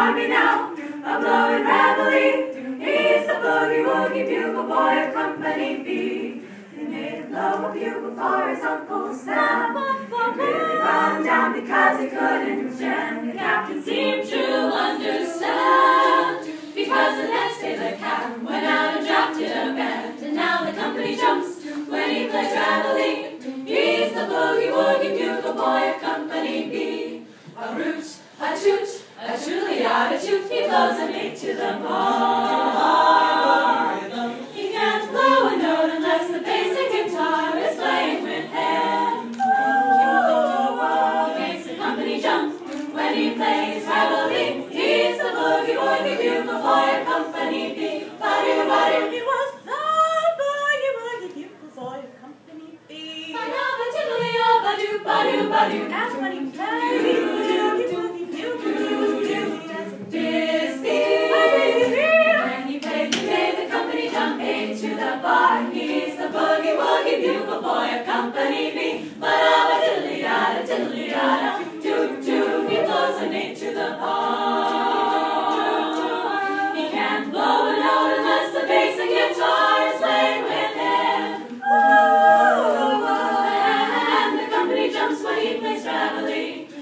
the army now, a blowing reveille. He's the boogie woogie bugle boy of Company B. He made a blow a bugle for his Uncle Sam. He really him down because he couldn't jam. The captain seemed to understand. Because the next day the captain went out and drafted a band. And now the company jumps when he plays reveille. He's the boogie woogie bugle boy of Company B. A root, a toot, truly a toot. He blows a beat to the bar. He can't blow a note unless the basic guitar is playing with him. He makes the company jump when he plays reveille. He's the boogie woogie bugle boy of Company B. Ba-do, ba-do. He was the boogie woogie bugle boy of Company B. Ba-da, ba-diddly-ah, ba-do, ba-do, ba-do. That's when he bugle boy of Company B. Ba-da, ba-diddly-ah, diddly-ah, toot, toot. He blows an eight to the bar. He can't blow a note unless the bass and guitar is playing with him. And the company jumps when he plays reveille.